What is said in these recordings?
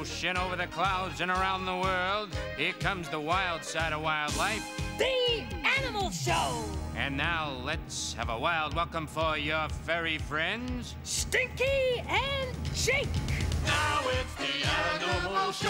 the ocean, over the clouds, and around the world, here comes the wild side of wildlife. The Animal Show! And now let's have a wild welcome for your furry friends. Stinky and Jake! Now it's the Animal Show!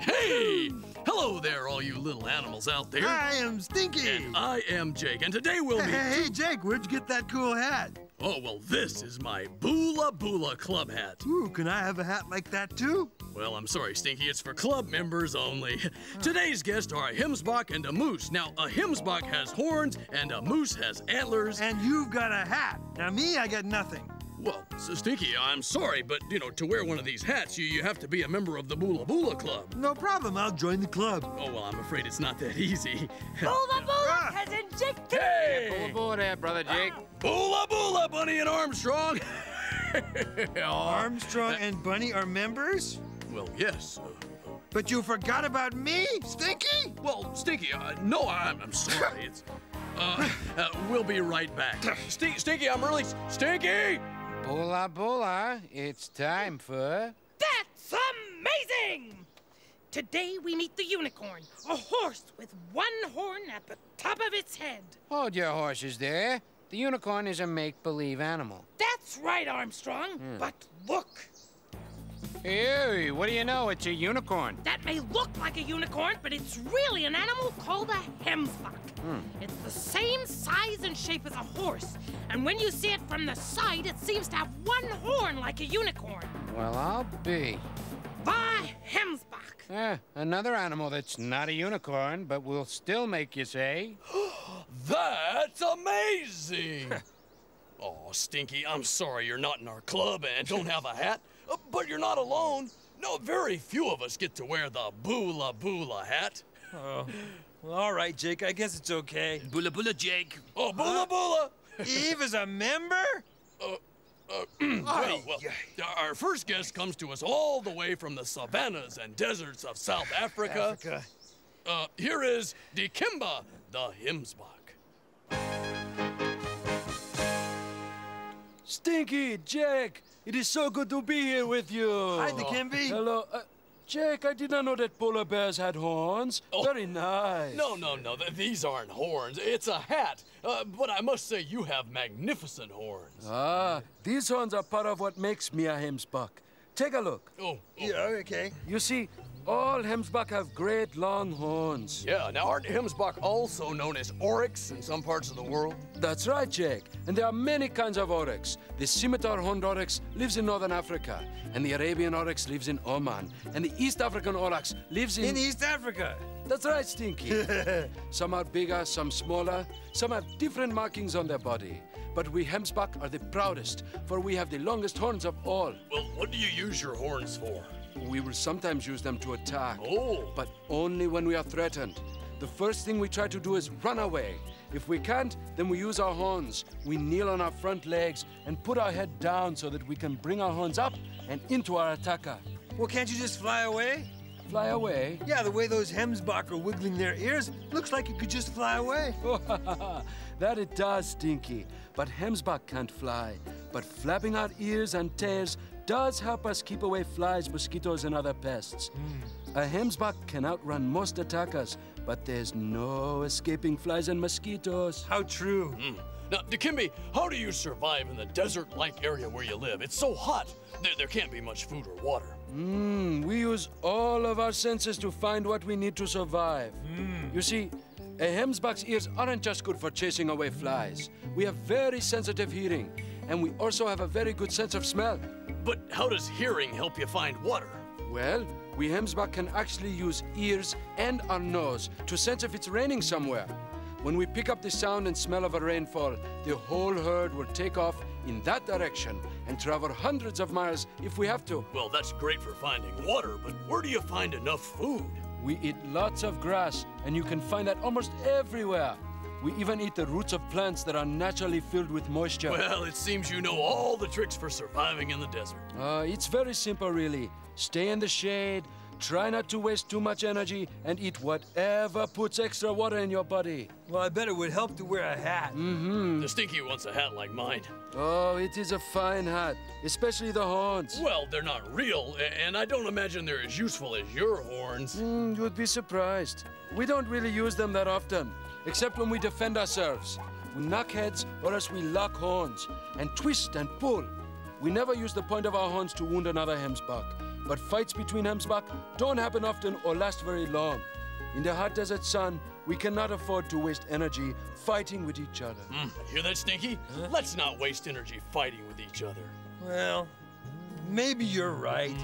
Hey! Hello there, all you little animals out there. I am Stinky. And I am Jake, and today we'll Hey, be. hey, hey, Jake, where'd you get that cool hat? Oh, well, this is my Boola Boola club hat. Ooh, can I have a hat like that too? Well, I'm sorry, Stinky, it's for club members only. Today's guests are a Gemsbok and a moose. Now, a Gemsbok has horns and a moose has antlers. And you've got a hat. Now, me, I got nothing. Well, so Stinky, I'm sorry, but you know, to wear one of these hats, you, you have to be a member of the Bula Bula Club. No problem, I'll join the club. Oh, well, I'm afraid it's not that easy. Boola Bula Ah. cousin Jake! hey! Pull aboard there, brother Jake. Boola Boola, Bunny and Armstrong! Armstrong and Bunny are members? Well, yes. uh, But you forgot about me, Stinky? Well, Stinky, uh, no, I'm, I'm sorry. It's, uh, uh, we'll be right back. Sti- Stinky, I'm really Stinky. Bula bula, it's time for. That's amazing! Today we meet the unicorn, a horse with one horn at the top of its head. Hold your horses there. The unicorn is a make believe animal. That's right, Armstrong. Hmm. But look, Hey, what do you know? It's a unicorn. that may look like a unicorn, but it's really an animal called a gemsbok. It's the same size and shape as a horse, and when you see it from the side, it seems to have one horn like a unicorn. Well, I'll be. The gemsbok. Eh, another animal that's not a unicorn, but will still make you say. That's amazing. oh, Stinky, I'm sorry you're not in our club and don't have a hat, Uh, but you're not alone. No, very few of us get to wear the Boola Boola hat. Oh, well, all right, Jake. I guess it's okay. Boola Boola Jake. Oh, Boola Boola. Yves is a member? Uh, uh, well, well, our first guest comes to us all the way from the savannas and deserts of South Africa. Africa. Uh, here is Dikembe, the Gemsbok. Stinky, Jake, it is so good to be here with you. Hi, Dikembe. Hello. Uh, Jake, I did not know that polar bears had horns. Oh. Very nice. No, no, no, th- these aren't horns. It's a hat. Uh, but I must say, you have magnificent horns. Ah, these horns are part of what makes me a Gemsbok. Take a look. Oh, oh, Yeah, okay. You see, all Gemsbok have great long horns. yeah. Now, aren't Gemsbok also known as oryx in some parts of the world? That's right, Jake. And there are many kinds of oryx. The scimitar horned oryx lives in northern Africa, and the Arabian oryx lives in Oman, and the East African oryx lives in. In East Africa. That's right, Stinky. some are bigger, some smaller, some have different markings on their body. But we Gemsbok are the proudest, for we have the longest horns of all. Well, what do you use your horns for? We will sometimes use them to attack, Oh. but only when we are threatened. The first thing we try to do is run away. If we can't, then we use our horns. We kneel on our front legs and put our head down so that we can bring our horns up and into our attacker. Well, can't you just fly away? Fly away. Yeah, the way those Gemsbok are wiggling their ears looks like you could just fly away. that it does, Stinky. But Gemsbok can't fly. But flapping our ears and tails does help us keep away flies, mosquitoes, and other pests. Hmm. A Gemsbok can outrun most attackers, but there's no escaping flies and mosquitoes. How true. Hmm. Now, Dikembe, how do you survive in the desert-like area where you live? It's so hot. There, there can't be much food or water. Mm, we use all of our senses to find what we need to survive. Hmm. You see, a Gemsbok's ears aren't just good for chasing away flies. We have very sensitive hearing, and we also have a very good sense of smell. But how does hearing help you find water? Well, we Gemsbok can actually use ears and our nose to sense if it's raining somewhere. When we pick up the sound and smell of a rainfall, the whole herd will take off in that direction and travel hundreds of miles if we have to. Well, that's great for finding water, but where do you find enough food? We eat lots of grass, and you can find that almost everywhere. We even eat the roots of plants that are naturally filled with moisture. Well, it seems you know all the tricks for surviving in the desert. Uh, it's very simple, really. Stay in the shade, Try not to waste too much energy and eat whatever puts extra water in your body. Well, I bet it would help to wear a hat. Mm-hmm. The Stinky wants a hat like mine. Oh, it is a fine hat, especially the horns. Well, they're not real, and I don't imagine they're as useful as your horns. Mm, you'd be surprised. We don't really use them that often, except when we defend ourselves. We knock heads or else we lock horns and twist and pull. We never use the point of our horns to wound another Gemsbok, but fights between Gemsbok don't happen often or last very long. In the hot desert sun, we cannot afford to waste energy fighting with each other. Mm, hear that, Stinky? Let's not waste energy fighting with each other. Well, maybe you're right.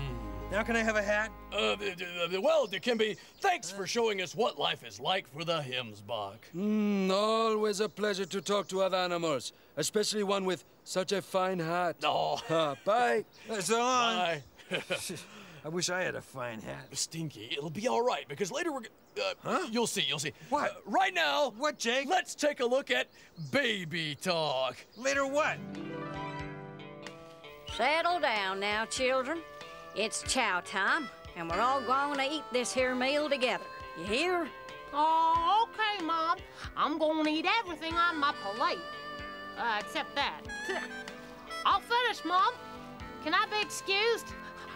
Now can I have a hat? Uh, th- th- th- well, Dikembe, thanks for showing us what life is like for the Gemsbok. Mm, always a pleasure to talk to other animals, especially one with such a fine hat. Oh, Ah, bye. So long. bye. I wish I had a fine hat. Stinky, it'll be all right because later we're. g- Uh, Huh? You'll see, you'll see. What? Uh, right now, What, Jake? let's take a look at baby talk. Later what? Settle down now, children. It's chow time, and we're all going to eat this here meal together. You hear? Oh, okay, Mom. I'm gonna eat everything on my plate. Uh, except that. I'll finish, Mom. Can I be excused?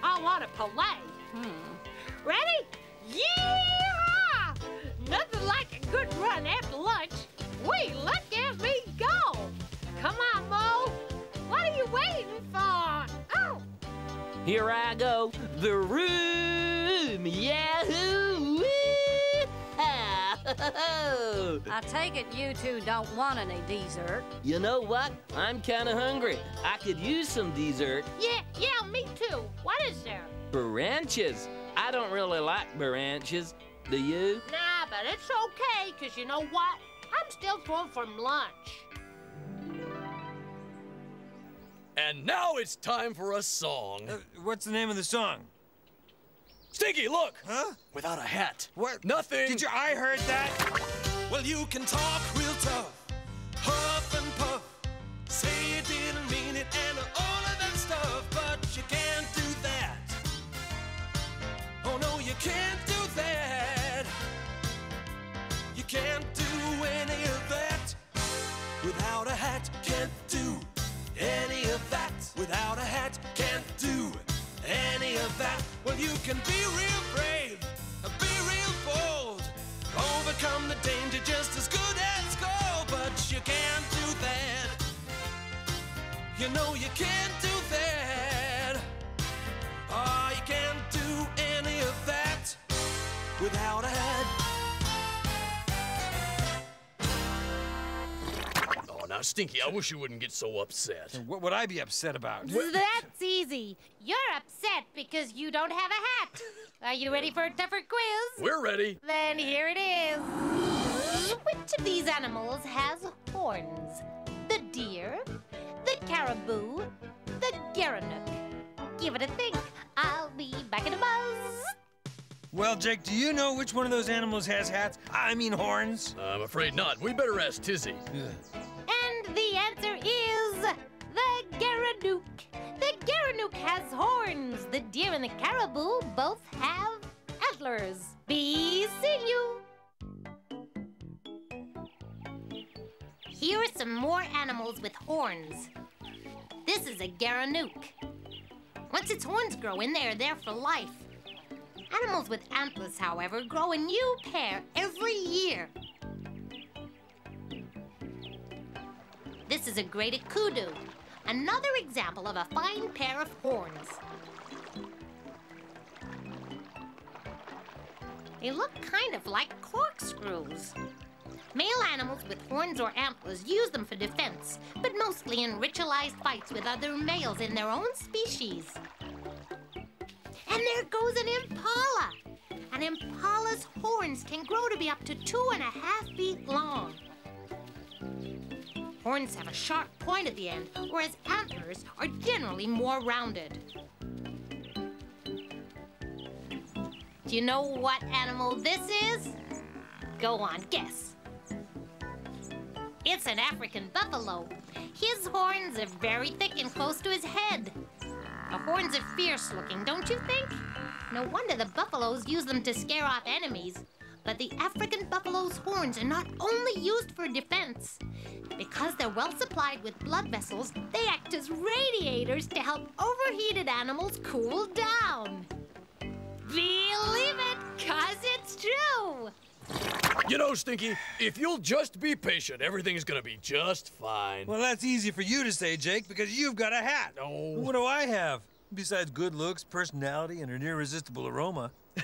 I want a play. Hmm. Ready? Yeah! Nothing like a good run after lunch. Wait, look at me go! Come on, Mo. What are you waiting for? Oh! Here I go. The room. Yahoo! Woo-ha! I take it you two don't want any dessert. you know what? I'm kind of hungry. I could use some dessert. Yeah, yeah, me too. What is there? Baranches. I don't really like baranches. Do you? Nah, but it's okay, because you know what? I'm still full from lunch. And now it's time for a song. Uh, what's the name of the song? Stinky, look! Huh? Without a hat. What? Nothing. Did you? I heard that. Well, you can talk real tough, huff and puff, say you didn't mean it, and all of that stuff, but you can't do that. Oh no, you can't do that. You can't do any of that without a hat. Can't do any of that without a hat. Can't of that. Well, you can be real brave, be real bold, overcome the danger just as good as gold, but you can't do that. You know you can't do that. Oh, you can't do any of that without a hat. Now, Stinky, I wish you wouldn't get so upset. What would I be upset about? That's easy. You're upset because you don't have a hat. Are you ready for a tougher quiz? We're ready. Then here it is. Which of these animals has horns? The deer, the caribou, the gerenuk. Give it a think. I'll be back in a buzz. Well, Jake, do you know which one of those animals has hats? I mean horns. I'm afraid not. We better ask Tizzy. And the answer is the gerenuk. The gerenuk has horns. The deer and the caribou both have antlers. Be seeing you. Here are some more animals with horns. This is a gerenuk. Once its horns grow in, they are there for life. Animals with antlers, however, grow a new pair every year. This is a great kudu, another example of a fine pair of horns. They look kind of like corkscrews. Male animals with horns or antlers use them for defense, but mostly in ritualized fights with other males in their own species. And there goes an impala. An impala's horns can grow to be up to two and a half feet long. Horns have a sharp point at the end, whereas antlers are generally more rounded. Do you know what animal this is? Go on, guess. It's an African buffalo. His horns are very thick and close to his head. The horns are fierce looking, don't you think? No wonder the buffaloes use them to scare off enemies. But the African buffalo's horns are not only used for defense. Because they're well supplied with blood vessels, they act as radiators to help overheated animals cool down. Believe it, cause it's true. You know, Stinky, if you'll just be patient, everything's gonna be just fine. Well, that's easy for you to say, Jake, because you've got a hat. Oh. What do I have? Besides good looks, personality, and an irresistible aroma.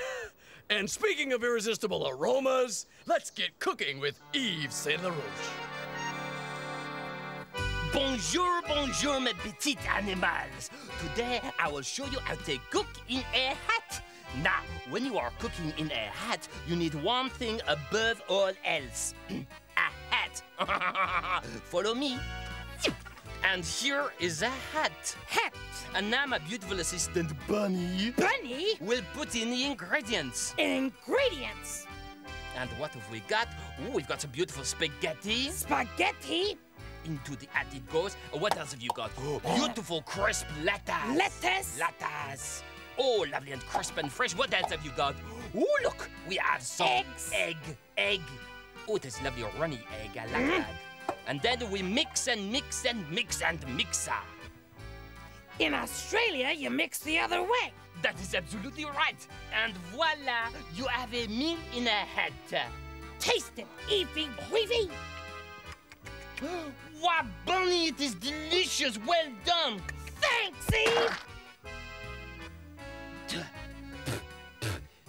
And speaking of irresistible aromas, let's get cooking with Eve Saint Larouche. Bonjour, bonjour, mes petits animals. Today, I will show you how to cook in a hat. Now, when you are cooking in a hat, you need one thing above all else a hat. Follow me. And here is a hat. Hat. And now my beautiful assistant, Bunny, Bunny? will put in the ingredients. Ingredients. And what have we got? Ooh, we've got some beautiful spaghetti. Spaghetti. Into the hat it goes. What else have you got? Beautiful crisp lettuce. Lettuce. Lettuce. Oh, lovely and crisp and fresh. What else have you got? Oh, look, we have some Eggs. egg. Egg. Oh, this lovely runny egg. I like that. And then we mix and mix and mix and mix. ah. In Australia, you mix the other way. That is absolutely right. And voila, you have a meal in a hat. Taste it, Evie Weevy. Wow, Bunny, it is delicious. Well done. Thanks, Yves.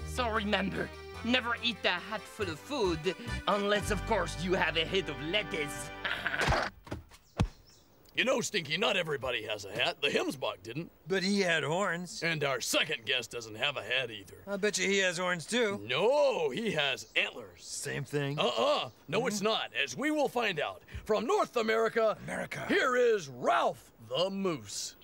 So remember, never eat a hat full of food unless, of course, you have a head of lettuce. You know, Stinky, not everybody has a hat. The Gemsbok didn't. But he had horns. And our second guest doesn't have a hat either. I bet you he has horns too. No, he has antlers. Same thing. Uh-uh. No, it's hmm? not, as we will find out. From North America, America. here is Ralph the Moose.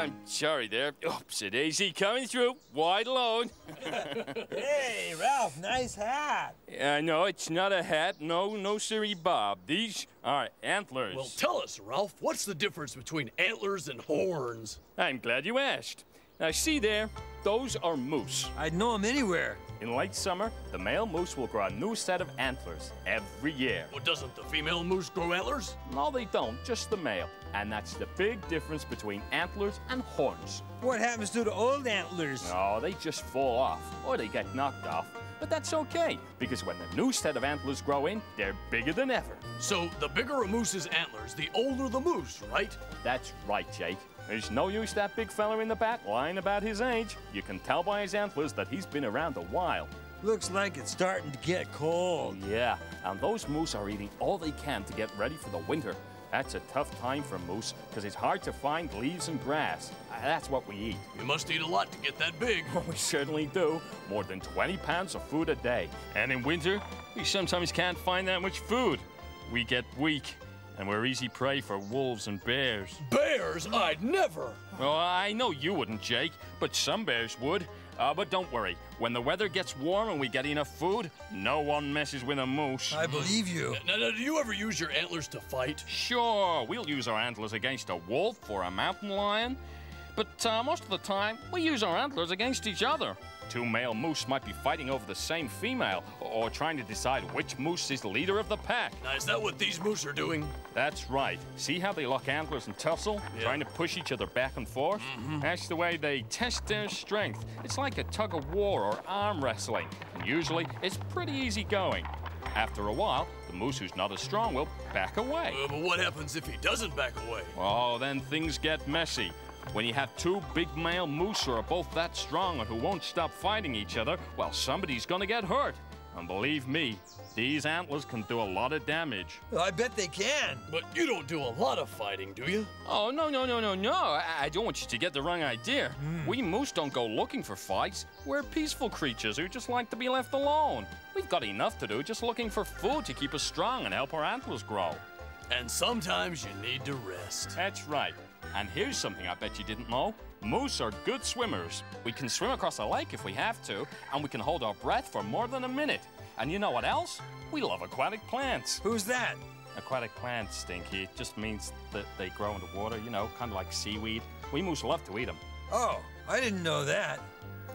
I'm sorry there. Oops, Daisy coming through. Wide alone. Hey, Ralph, nice hat. I know it's not a hat. No, no, siree, Bob. These are antlers. Well, tell us, Ralph, what's the difference between antlers and horns? I'm glad you asked. Now, see there? Those are moose. I'd know him anywhere. In late summer, the male moose will grow a new set of antlers every year. Well, doesn't the female moose grow antlers? No, they don't, just the male. And that's the big difference between antlers and horns. What happens to the old antlers? Oh, they just fall off, or they get knocked off. But that's okay, because when the new set of antlers grow in, they're bigger than ever. So the bigger a moose's antlers, the older the moose, right? That's right, Jake. There's no use that big fella in the back lying about his age. You can tell by his antlers that he's been around a while. Looks like it's starting to get cold. Yeah, and those moose are eating all they can to get ready for the winter. That's a tough time for moose, because it's hard to find leaves and grass. Uh, That's what we eat. You must eat a lot to get that big. We certainly do. More than 20 pounds of food a day. And in winter, we sometimes can't find that much food. We get weak, and we're easy prey for wolves and bears. Bears? I'd never. Well, I know you wouldn't, Jake, but some bears would. Uh, but don't worry. When the weather gets warm and we get enough food, no one messes with a moose. I believe you. Now, now, do you ever use your antlers to fight? Sure, we'll use our antlers against a wolf or a mountain lion. But uh, most of the time, we use our antlers against each other. Two male moose might be fighting over the same female, or trying to decide which moose is the leader of the pack. Now, is that what these moose are doing? That's right. See how they lock antlers and tussle, Yeah. trying to push each other back and forth? Mm -hmm. That's the way they test their strength. It's like a tug of war or arm wrestling, and usually it's pretty easy going. After a while, the moose who's not as strong will back away. Uh, but what happens if he doesn't back away? Oh, then things get messy. When you have two big male moose who are both that strong and who won't stop fighting each other, well, somebody's gonna get hurt. And believe me, these antlers can do a lot of damage. I bet they can. But you don't do a lot of fighting, do you? Oh, no, no, no, no, no. I, I don't want you to get the wrong idea. Hmm. We moose don't go looking for fights. We're peaceful creatures who just like to be left alone. We've got enough to do just looking for food to keep us strong and help our antlers grow. And sometimes you need to rest. That's right. And here's something I bet you didn't know. Moose are good swimmers. We can swim across a lake if we have to, and we can hold our breath for more than a minute. And you know what else? We love aquatic plants. Who's that? Aquatic plants, Stinky. It just means that they grow in the water, you know, kind of like seaweed. We moose love to eat them. Oh, I didn't know that.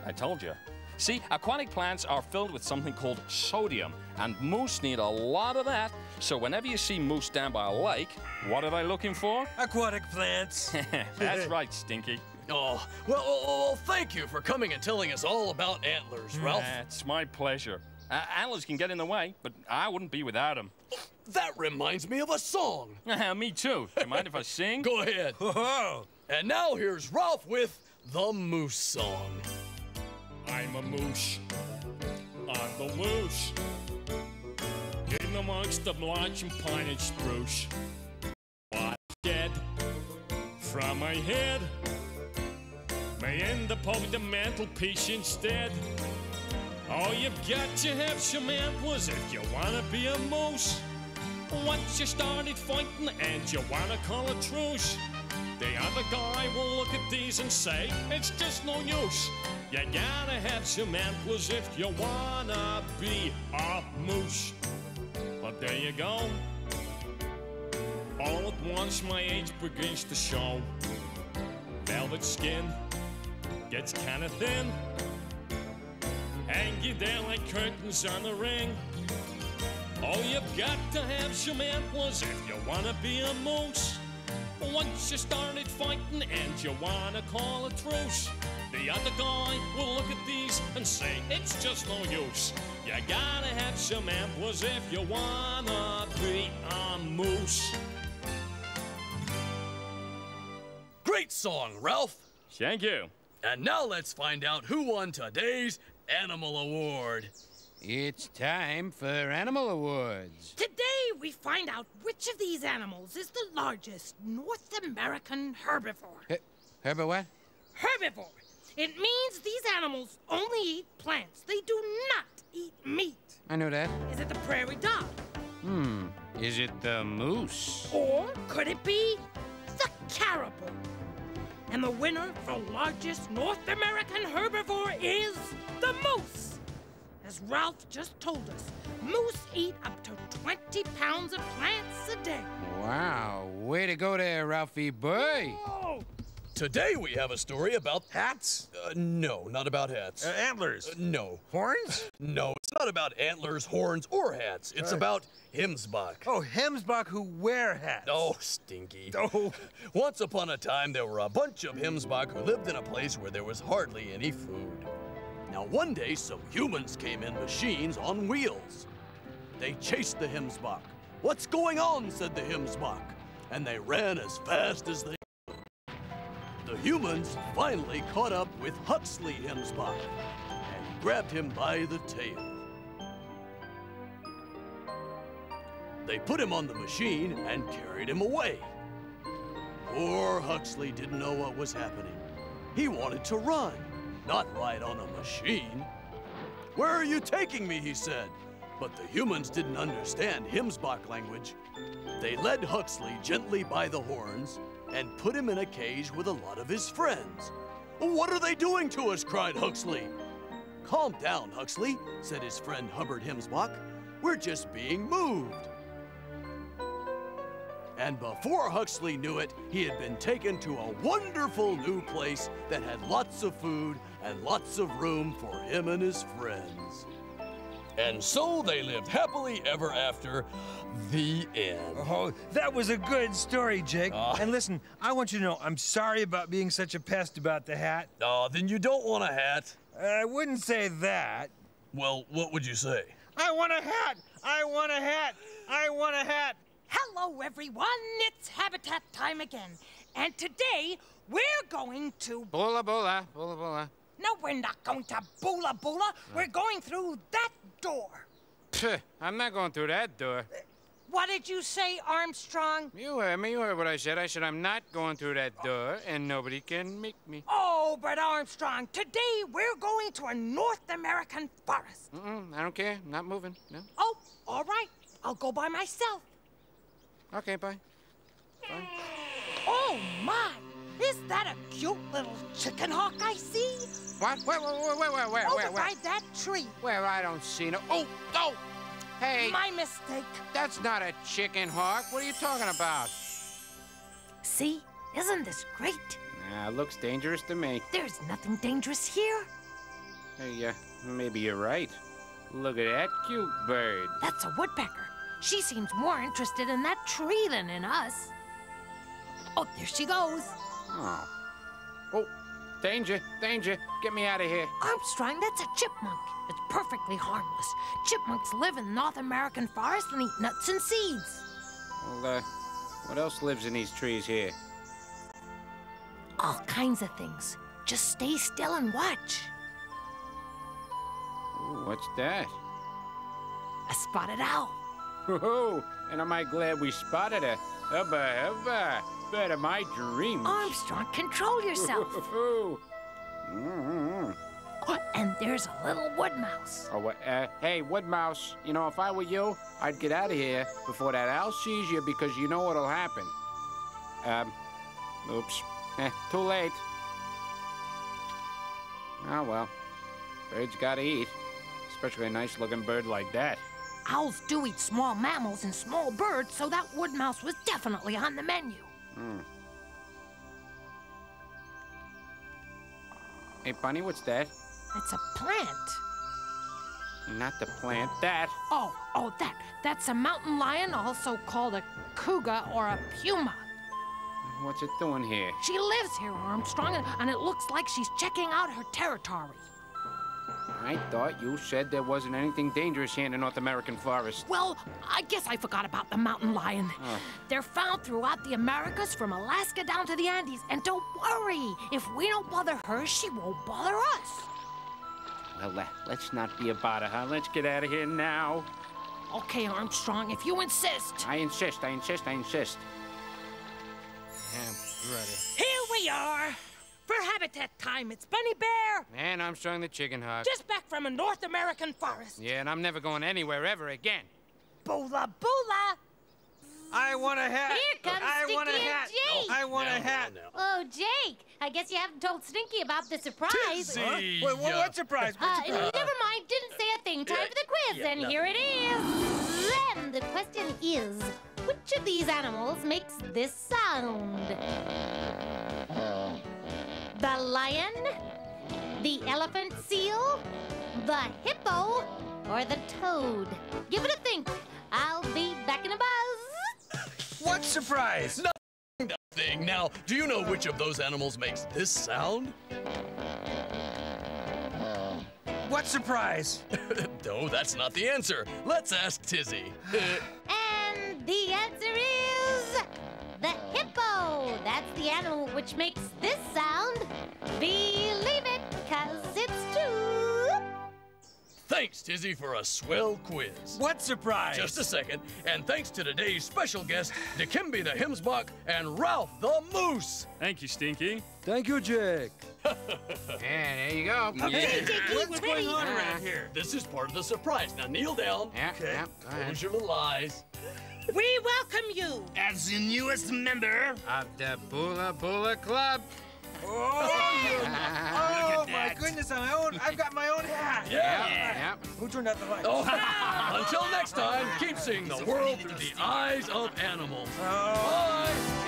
I told you. See, aquatic plants are filled with something called sodium, and moose need a lot of that. So whenever you see moose down by a lake, what are they looking for? Aquatic plants. That's right, Stinky. Oh, well, well, well, thank you for coming and telling us all about antlers, Ralph. It's my pleasure. Uh, antlers can get in the way, but I wouldn't be without them. That reminds me of a song. me too. Do you mind if I sing? Go ahead. And now here's Ralph with the Moose Song. I'm a moose. I'm the moose. In amongst the larch and pine and spruce. What dead from my head may end up on the mantelpiece instead. Oh, you've got to have some antlers if you wanna be a moose. Once you started fighting and you wanna call a truce, the other guy will look at these and say, it's just no use. You gotta have some antlers if you wanna be a moose. But there you go. All at once my age begins to show. Velvet skin gets kinda thin. Hanging there like curtains on the ring. Oh, you've got to have some antlers if you wanna be a moose. Once you started fighting and you wanna call a truce, the other guy will look at these and say it's just no use. You gotta have some antlers if you wanna be a moose. Great song, Ralph. Thank you. And now let's find out who won today's Animal Award. It's time for Animal Awards. Today we find out which of these animals is the largest North American herbivore. Herbert what? Herbivore. It means these animals only eat plants. They do not eat meat. I know that. Is it the prairie dog? Hmm. Is it the moose? Or could it be the caribou? And the winner for largest North American herbivore is the moose. As Ralph just told us, moose eat 20 pounds of plants a day. Wow. Way to go there, Ralphie boy. Today we have a story about hats. Uh, no, not about hats. Uh, antlers. Uh, no. Horns? No, it's not about antlers, horns, or hats. It's Uh, about Gemsbok. Oh, Gemsbok who wear hats. Oh, stinky. Oh. Once upon a time, there were a bunch of Gemsbok who lived in a place where there was hardly any food. Now, one day, some humans came in machines on wheels. They chased the Gemsbok. What's going on? said the Gemsbok. And they ran as fast as they could. The humans finally caught up with Huxley Gemsbok and grabbed him by the tail. They put him on the machine and carried him away. Poor Huxley didn't know what was happening. He wanted to run, not ride on a machine. Where are you taking me? he said. But the humans didn't understand Gemsbok language. They led Huxley gently by the horns and put him in a cage with a lot of his friends. What are they doing to us? cried Huxley. Calm down, Huxley, said his friend Hubbard Gemsbok. We're just being moved. And before Huxley knew it, he had been taken to a wonderful new place that had lots of food and lots of room for him and his friends. And so they lived happily ever after. The end. Oh, that was a good story, Jake. Ah. and listen, I want you to know I'm sorry about being such a pest about the hat. Oh, then you don't want a hat. I wouldn't say that. Well, what would you say? I want a hat! I want a hat! I want a hat! Hello, everyone. It's habitat time again. And today, we're going to. Bula bula, bula bula. No, we're not going to Bula Bula. We're going through that door. Pfft, I'm not going through that door. What did you say, Armstrong? You heard me. You heard what I said. I said I'm not going through that door, and nobody can make me. Oh, but Armstrong, today we're going to a North American forest. Mm-mm, I don't care. I'm Not moving. No. Oh, all right. I'll go by myself. Okay, bye. Bye. Oh, my. Is that a cute little chicken hawk I see? What? Wait, wait, wait, wait, wait, wait, Over wait, by that tree. Where I don't see no. Oh, oh! Hey, My mistake. that's not a chicken hawk. What are you talking about? See? Isn't this great? Uh, looks dangerous to me. There's nothing dangerous here. Hey, uh, maybe you're right. Look at that cute bird. That's a woodpecker. She seems more interested in that tree than in us. Oh, there she goes. Oh. Oh, danger, danger. Get me out of here. Armstrong, that's a chipmunk. It's perfectly harmless. Chipmunks live in North American forest and eat nuts and seeds. Well, uh, what else lives in these trees here? All kinds of things. Just stay still and watch. Ooh, what's that? A spotted owl. Whoa, and am I glad we spotted her? Hubba, hubba. Better my dreams. Armstrong, control yourself. Mm-hmm. Oh, and there's a little wood mouse. Oh, uh, hey, Wood Mouse, you know, if I were you, I'd get out of here before that owl sees you because you know what'll happen. Um, oops. Eh, too late. Oh, well. Birds gotta eat. Especially a nice looking bird like that. Owls do eat small mammals and small birds, so that wood mouse was definitely on the menu. Hmm. Hey, Bunny, what's that? It's a plant. Not the plant. That. Oh, oh, that. That's a mountain lion, also called a cougar or a puma. What's it doing here? She lives here, Armstrong, and it looks like she's checking out her territory. I thought you said there wasn't anything dangerous here in the North American forest. Well, I guess I forgot about the mountain lion. Oh. They're found throughout the Americas from Alaska down to the Andes. And don't worry, if we don't bother her, she won't bother us. Well, uh, let's not be a it, huh? Let's get out of here now. Okay, Armstrong, if you insist. I insist, I insist, I insist. Yeah, ready. Here we are. For habitat time, it's Bunny Bear. And I'm showing the chicken hawk. Just back from a North American forest. Yeah, and I'm never going anywhere ever again. Boola boola. I want a hat. Here comes I want a Sticky and hat. Jake. I want a hat. Oh, Jake, I guess you haven't told Stinky about the surprise. Huh? Wait, what, what surprise? What Uh, never mind, didn't say a thing. Time for the quiz, yeah, and no. here it is. Then the question is, which of these animals makes this sound? The lion, the elephant seal, the hippo, or the toad? Give it a think. I'll be back in a buzz. What surprise? Nothing. Now, do you know which of those animals makes this sound? What surprise? no, that's not the answer. Let's ask Tizzy. And the answer hippo. That's the animal which makes this sound. Believe it, cause it's true. Thanks, Tizzy, for a swell quiz. What surprise? Just a second. And thanks to today's special guests, Dikembe the Gemsbok and Ralph the Moose. Thank you, Stinky. Thank you, Jake. And there you go. What's going on around here? This is part of the surprise. Now kneel down. Yeah, yeah, go ahead. Close your little eyes. We welcome you. As the newest member, Of the Bula Bula Club. Oh, oh my goodness, my own. I've got my own hat. Yeah. Yeah. Who turned out the lights? Oh, until next time, keep seeing the world through the eyes of animals. Oh. Bye.